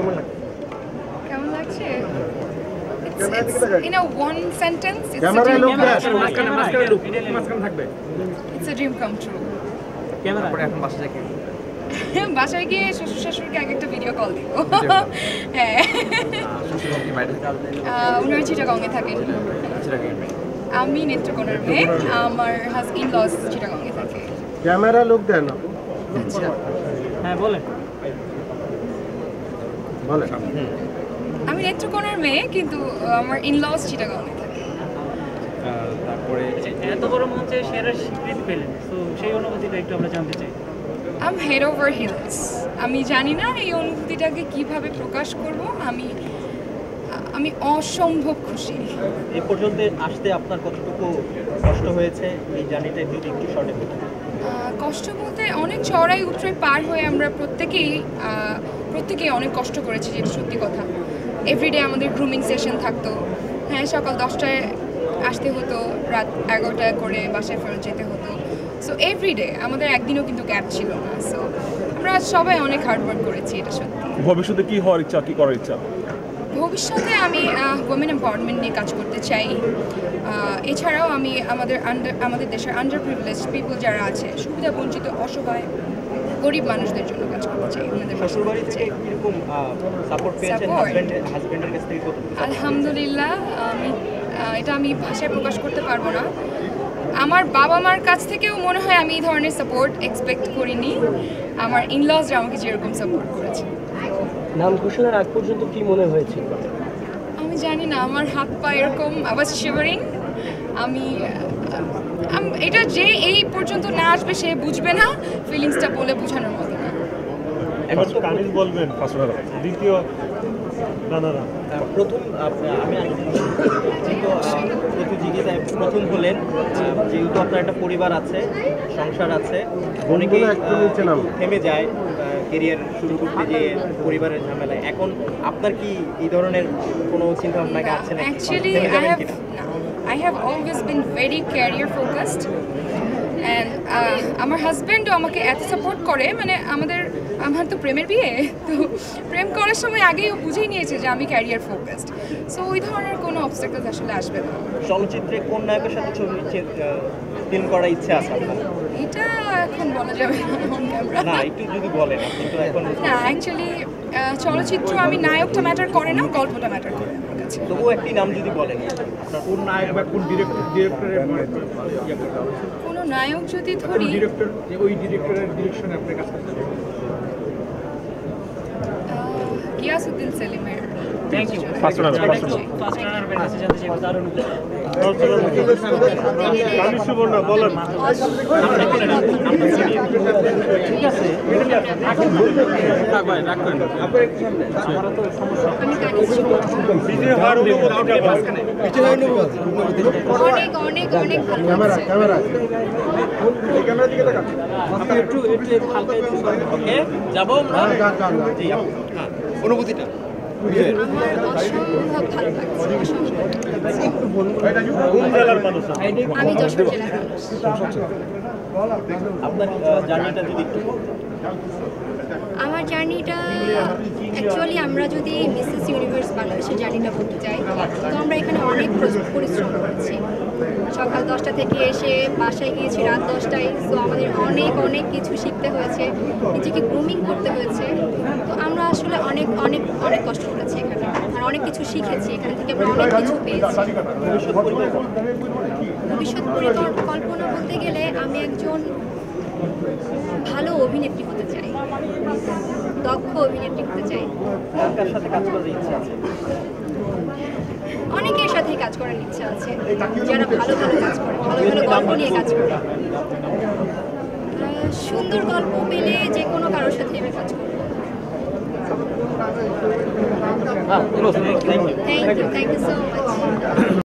কেমন লাগছে কেমন লাগছে? In a one sentence it's a dream লোক come true. it's a dream come true. বাসায় গিয়ে শ্বশুর শাশুড়িকে আগে একটা ভিডিও কল দিব। হ্যাঁ। উনারা চিটাগংয়ে থাকেন। আমি নেত্রকোনার মেয়ে। আমার হাজবেন্ড লস চিটাগংয়ে থাকে। ক্যামেরা লোক দেন। আচ্ছা। হ্যাঁ বলেন। বলে আমি নেত্রকোনার মেয়ে কিন্তু আমার ইন লস চিটাগংয়ে থাকে তারপরে এত বড় মঞ্চে সেরা স্বীকৃতি পেলেন তো সেই অনুভূতিটা একটু আমরা জানতে চাই। আম হেড ওভার হিলস আমি জানি না এই অনুভূতিটাকে কীভাবে প্রকাশ করব আমি আমি অসম্ভব খুশি। এই পর্যন্ত আসতে আপনার কতটুকু কষ্ট হয়েছে? এই জার্নিটা যদি একটু শর্টে কষ্ট বলতে অনেক চড়াই উতরাই পার হয়ে আমরা প্রত্যেকেই আহ, প্রত্যেকেই অনেক কষ্ট করেছে যেটা সত্যি কথা। এভরিডে আমাদের গ্রুমিং সেশন থাকতো। হ্যাঁ সকাল দশটায় আসতে হতো রাত এগারোটায় করে বাসায় ফেরত যেতে হতো। সো এভরিডে আমাদের একদিনও কিন্তু গ্যাপ ছিল না। সো আমরা সবাই অনেক হার্ডওয়ার্ক করেছি এটা সত্যি। ভবিষ্যতে কি হওয়ার ইচ্ছা কি করার ইচ্ছা? ভবিষ্যতে আমি ওমেন এম্পাওয়ারমেন্ট নিয়ে কাজ করতে চাই। এছাড়াও আমি আমাদের আন্ডার আমাদের দেশের আন্ডার প্রিভিলেজ পিপল যারা আছে সুবিধা বঞ্চিত অসহায় গরিব মানুষদের জন্য কাজ করতে চাই ওনাদের আলহামদুলিল্লাহ আমি এটা আমি ভাষায় প্রকাশ করতে পারব না। আমার বাবা মার কাছ থেকেও মনে হয় আমি এই ধরনের সাপোর্ট এক্সপেক্ট করিনি। আমার ইনলসরা আমাকে যেরকম সাপোর্ট করেছে। নাম ঘোষণার আগ পর্যন্ত কি মনে হয়েছিল আমি জানি না আমার হাত পা এরকম আবার শিভারিং আমি এটা যে এই পর্যন্ত না আসবে সে বুঝবে না ফিলিংসটা বলে বোঝানোর মতো না। এবার তো কানিজ বলবেন দ্বিতীয় না না না। প্রথম আমি আহ, প্রতিযোগিতায় প্রথম হলেন যেহেতু আপনার একটা পরিবার আছে সংসার আছে অনেকেই থেমে যায় কেরিয়ার শুরু করতে গিয়ে পরিবারের ঝামেলায়। এখন আপনার কি এই ধরনের কোনো চিন্তা ভাবনা আছে নাকি? অ্যাকচুয়ালি আই হ্যাভ কিনা? I have always been very career focused and আমার হাজব্যান্ডও আমাকে এত সাপোর্ট করে মানে আমাদের আমার তো প্রেমের বিয়ে তো প্রেম করার সময় আগেই ও বুঝেই নিয়েছে যে আমি ক্যারিয়ার ফোকাসড সো ওই ধরনের কোনো অবস্টাকলস আসলে আসবে না। চলচ্চিত্রে কোন নায়কের সাথে ছবি ফিল্ম করার ইচ্ছা আছে এটা এখন বলা যাবে না একটু যদি বলেন আপনি তো এখন না অ্যাকচুয়ালি চলচ্চিত্র আমি নায়কটা ম্যাটার করে না গল্পটা ম্যাটার করে আমার তবুও একটি নাম যদি বলেন। কোন নায়ক বা কোন ডিরেক্টর ডিরেক্টরের কোনো নায়ক যদি ধরি ডিরেক্টর ওই ডিরেক্টরের ডিরেকশনে আপনি কাজ করতে আহ, গিয়াসউদ্দিন সেলিমের। বলেন। অনেক অনেক অনেক ক্যামেরা ক্যামেরা। একটু একটু হালকা যাব জি হ্যাঁ। অনুভূতিটা। আমি যশোর জেলার মানুষ আমার জার্নিটা অ্যাকচুয়ালি আমরা যদি মিসেস ইউনিভার্স বাংলাদেশের জার্নিটা বলতে চাই, তো আমরা এখানে অনেক পরিশ্রম করেছি। সকাল দশটা থেকে এসে বাসায় গিয়েছি, রাত দশটায়। তো আমাদের অনেক অনেক কিছু শিখতে হয়েছে, নিজেকে গ্রুমিং করতে হয়েছে। তো আমরা আসলে অনেক অনেক অনেক কষ্ট করেছি এখানে। আর অনেক কিছু শিখেছি, এখান থেকে আমরা অনেক কিছু পেয়েছি। ভবিষ্যৎ পরিকল্পনা বলতে গেলে আমি একজন ভালো অভিনেত্রী হতে চাই। দক্ষ অভিনেত্রী হতে চাই। কার কার সাথে কাজ করার ইচ্ছা আছে? অনেকের সাথেই কাজ করার ইচ্ছা আছে। যারা ভালো ভালো কাজ করে ভালো ভালো গল্প নিয়ে কাজ করে। সুন্দর গল্প পেলে যে কোনো কারোর সাথে আমি কাজ করব। Thank you thank you so much